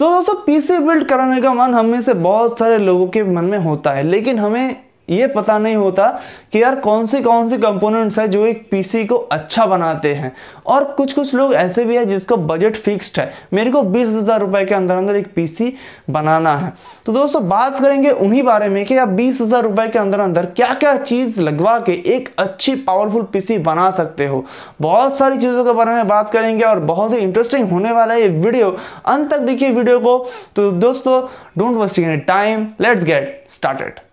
तो दोस्तों, PC build कराने का मन हमें से बहुत सारे लोगों के मन में होता है, लेकिन हमें ये पता नहीं होता कि यार कौन सी कौन सी कंपोनेंट्स है जो एक पीसी को अच्छा बनाते हैं। और कुछ कुछ लोग ऐसे भी है जिसको बजट फिक्स्ड है। मेरे को बीस हज़ार रुपए के अंदर अंदर एक पीसी बनाना है। तो दोस्तों, बात करेंगे उन्हीं बारे में कि आप बीस हज़ार रुपए के अंदर अंदर क्या क्या चीज़ लगवा के एक अच्छी पावरफुल पीसी बना सकते हो। बहुत सारी चीज़ों के बारे में बात करेंगे और बहुत ही इंटरेस्टिंग होने वाला है ये वीडियो अंत तक देखिए वीडियो को। तो दोस्तों don't waste any time let's get started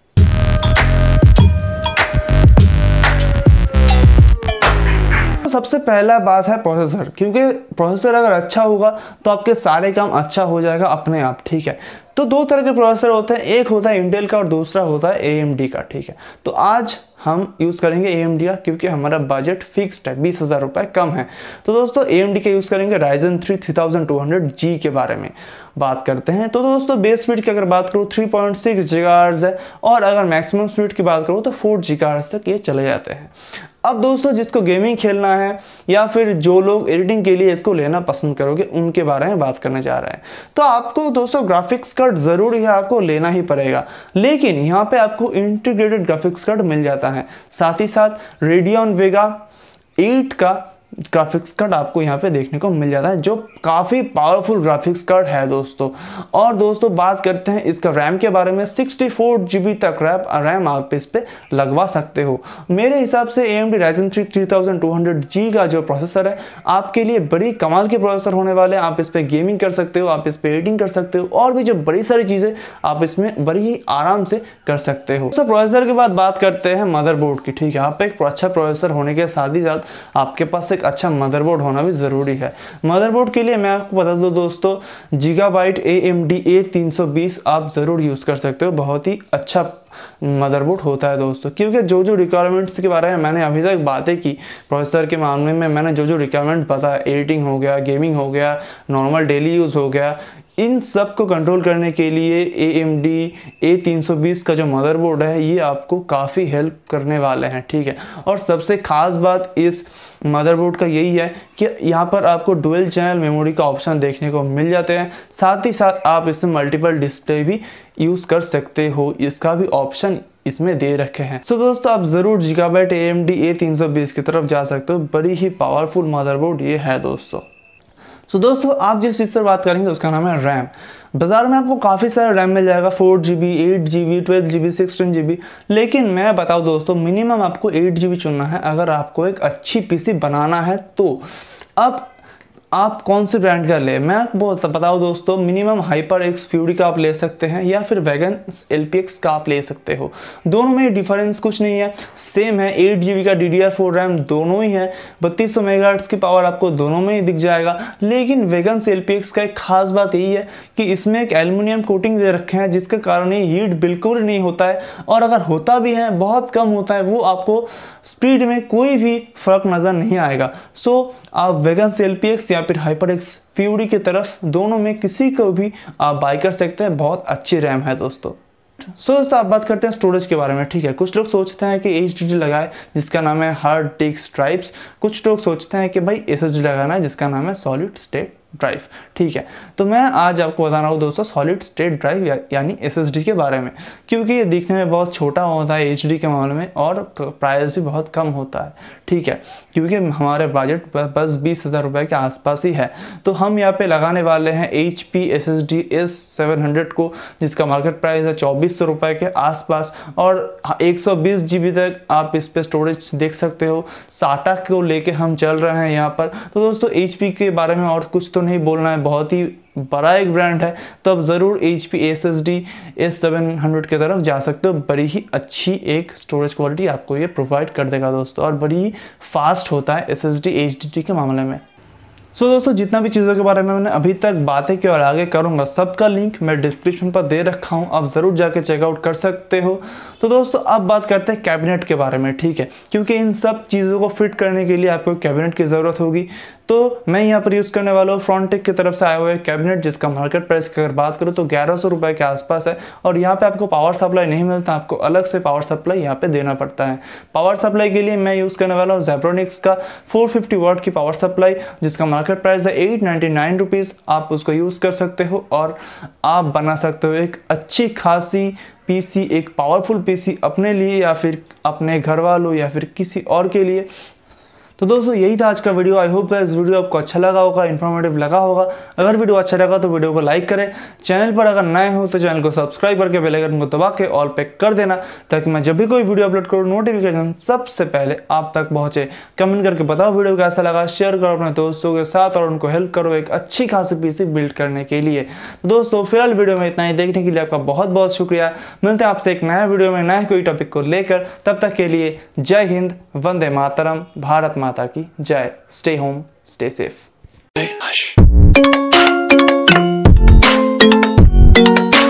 सबसे पहला बात है प्रोसेसर क्योंकि प्रोसेसर अगर अच्छा होगा तो आपके सारे काम अच्छा हो जाएगा अपने आप, ठीक है? तो दो तरह के प्रोसेसर होते हैं। एक होता है इंटेल का और दूसरा होता है ए का, ठीक है? तो आज हम यूज़ करेंगे ए का क्योंकि हमारा बजट फिक्स्ड है, बीस हज़ार रुपये कम है। तो दोस्तों ए का यूज़ करेंगे Ryzen three three thousand two hundred G के बारे में बात करते हैं। तो दोस्तों बेस स्पीड की अगर बात करूँ 3.6 पॉइंट सिक्स जी है और अगर मैक्सिमम स्पीड की बात करूँ तो फोर जी तक ये चले जाते हैं। अब दोस्तों, जिसको गेमिंग खेलना है या फिर जो लोग एडिटिंग के लिए इसको लेना पसंद करोगे, उनके बारे में बात करने जा रहे हैं। तो आपको दोस्तों ग्राफिक्स कार्ड ज़रूर है आपको लेना ही पड़ेगा। लेकिन यहाँ पे आपको इंटीग्रेटेड ग्राफिक्स कार्ड मिल जाता है। साथ ही साथ रेडियन वेगा 8 का ग्राफिक्स कार्ड आपको यहाँ पे देखने को मिल जाता है, जो काफ़ी पावरफुल ग्राफिक्स कार्ड है दोस्तों। और दोस्तों, बात करते हैं इसका रैम के बारे में। 64 फोर तक रैम रैम आप इस पर लगवा सकते हो। मेरे हिसाब से A M D Ryzen three three G का जो प्रोसेसर है, आपके लिए बड़ी कमाल के प्रोसेसर होने वाले आप इस पर गेमिंग कर सकते हो, आप इस पर एडिटिंग कर सकते हो, और भी जो बड़ी सारी चीज़ें आप इसमें बड़ी आराम से कर सकते हो। तो प्रोसेसर के बाद बात करते हैं मदरबोर्ड की। ठीक है, आप एक अच्छा प्रोसेसर होने के साथ ही साथ आपके पास एक अच्छा मदरबोर्ड होना भी ज़रूरी है। मदरबोर्ड के लिए मैं आपको बता दूँ दोस्तों gigabyte A M D A तीन सौ बीस आप ज़रूर यूज़ कर सकते हो। बहुत ही अच्छा मदरबोर्ड होता है दोस्तों। क्योंकि जो जो रिक्वायरमेंट्स के बारे में मैंने अभी तक बातें की प्रोसेसर के मामले में मैंने जो जो रिक्वायरमेंट बताया एडिटिंग हो गया गेमिंग हो गया नॉर्मल डेली यूज़ हो गया इन सबको कंट्रोल करने के लिए ए एम डी ए तीन सौ बीस का जो मदरबोर्ड है ये आपको काफ़ी हेल्प करने वाले हैं ठीक है? और सबसे ख़ास बात इस मदरबोर्ड का यही है कि यहाँ पर आपको डुअल चैनल मेमोरी का ऑप्शन देखने को मिल जाते हैं। साथ ही साथ आप इसमें मल्टीपल डिस्प्ले भी यूज़ कर सकते हो इसका भी ऑप्शन इसमें दे रखे हैं। सो so, दोस्तों आप ज़रूर जिगाबाइट ए एम डी ए तीन सौ बीस की तरफ़ जा सकते हो। बड़ी ही पावरफुल मदरबोर्ड ये है दोस्तों। सो so, दोस्तों आप जिस चीज़ पर बात करेंगे उसका नाम है रैम बाज़ार में आपको काफ़ी सारा रैम मिल जाएगा four G B eight G B twelve G B sixteen G B लेकिन मैं बताऊँ दोस्तों मिनिमम आपको एट जी बी चुनना है। अगर आपको एक अच्छी पीसी बनाना है तो अब आप कौन से ब्रांड का ले? मैं बहुत बताऊँ दोस्तों मिनिमम हाइपर एक्स फ्यूडी का आप ले सकते हैं या फिर वैगन एल का आप ले सकते हो। दोनों में डिफरेंस कुछ नहीं है। सेम है एट जी का डी डी रैम दोनों ही है। बत्तीस सौ की पावर आपको दोनों में ही दिख जाएगा। लेकिन वैगन एल का एक खास बात यही है कि इसमें एक एलमिनियम कोटिंग दे रखे हैं, जिसके कारण ये हीट बिल्कुल नहीं होता है। और अगर होता भी है, बहुत कम होता है, वो आपको स्पीड में कोई भी फ़र्क नज़र नहीं आएगा। सो आप वेगन एल फिर हाइपर एक्स फ्यूरी की तरफ़ दोनों में किसी को भी आप बाई कर सकते हैं। बहुत अच्छी रैम है दोस्तों। सो so, दोस्तों आप बात करते हैं स्टोरेज के बारे में। ठीक है कुछ लोग सोचते हैं कि एच लगाए जिसका नाम है हार्ड डिस्क ट्राइप्स कुछ लोग सोचते हैं कि भाई एसएसडी लगाना है जिसका नाम है सॉलिड स्टेट ड्राइव। ठीक है तो मैं आज आपको बता रहा हूँ दोस्तों सॉलिड स्टेट ड्राइव या, यानी एसएसडी के बारे में क्योंकि ये दिखने में बहुत छोटा होता है एच के मामले में और प्राइस भी बहुत कम होता है। ठीक है क्योंकि हमारे बजट बस बीस हज़ार रुपये के आसपास ही है। तो हम यहाँ पे लगाने वाले हैं H P S S D S seven hundred को जिसका मार्केट प्राइस है चौबीस सौ के आसपास। और एक सौ बीस जी बी तक आप इस पर स्टोरेज देख सकते हो। साटा को लेके हम चल रहे हैं यहाँ पर। तो दोस्तों एच पी के बारे में और कुछ तो नहीं बोलना है बहुत ही बड़ा एक ब्रांड है तो आप ज़रूर H P S S D S seven hundred की तरफ़ जा सकते हो। बड़ी ही अच्छी एक स्टोरेज क्वालिटी आपको ये प्रोवाइड कर देगा दोस्तों और बड़ी ही फास्ट होता है S S D H D D के मामले में। सो so, दोस्तों जितना भी चीज़ों के बारे में मैंने अभी तक बातें की और आगे करूँगा सबका लिंक मैं डिस्क्रिप्शन पर दे रखा हूँ आप ज़रूर जाके चेकआउट कर सकते हो। तो दोस्तों अब बात करते हैं कैबिनेट के बारे में ठीक है? क्योंकि इन सब चीज़ों को फिट करने के लिए आपको कैबिनेट की ज़रूरत होगी। तो मैं यहाँ पर यूज़ करने वाला हूँ फ्रॉन्टेक की तरफ़ से आया हुआ है कैबिनेट जिसका मार्केट प्राइस की अगर बात करूँ तो ग्यारह सौ रुपये के आसपास है। और यहाँ पे आपको पावर सप्लाई नहीं मिलता, आपको अलग से पावर सप्लाई यहाँ पे देना पड़ता है। पावर सप्लाई के लिए मैं यूज़ करने वाला हूँ जेप्रोनिक्स का 450 वाट की पावर सप्लाई जिसका मार्केट प्राइस है एट नाइन्टी नाइन रुपीज़ आप उसको यूज़ कर सकते हो और आप बना सकते हो एक अच्छी खासी पीसी एक पावरफुल पीसी अपने लिए या फिर अपने घर वालों या फिर किसी और के लिए। तो दोस्तों, यही था आज का वीडियो। आई होप इस वीडियो आपको अच्छा लगा होगा इन्फॉर्मेटिव लगा होगा। अगर वीडियो अच्छा लगा तो वीडियो को लाइक करें। चैनल पर अगर नए हो तो चैनल को सब्सक्राइब करके बेल आइकन को दबा के ऑल पे कर देना, ताकि मैं जब भी कोई वीडियो अपलोड करूँ नोटिफिकेशन सबसे पहले आप तक पहुँचे। कमेंट करके बताओ वीडियो कैसा लगा शेयर करो अपने दोस्तों के साथ और उनको हेल्प करो एक अच्छी खासी पीसी बिल्ड करने के लिए। तो दोस्तों, फ़िलहाल वीडियो में इतना ही। देखने के लिए आपका बहुत बहुत शुक्रिया। मिलते हैं आपसे एक नया वीडियो में, नए कोई टॉपिक को लेकर। तब तक के लिए जय हिंद, वंदे मातरम, भारत माता की। जय। Stay home stay safe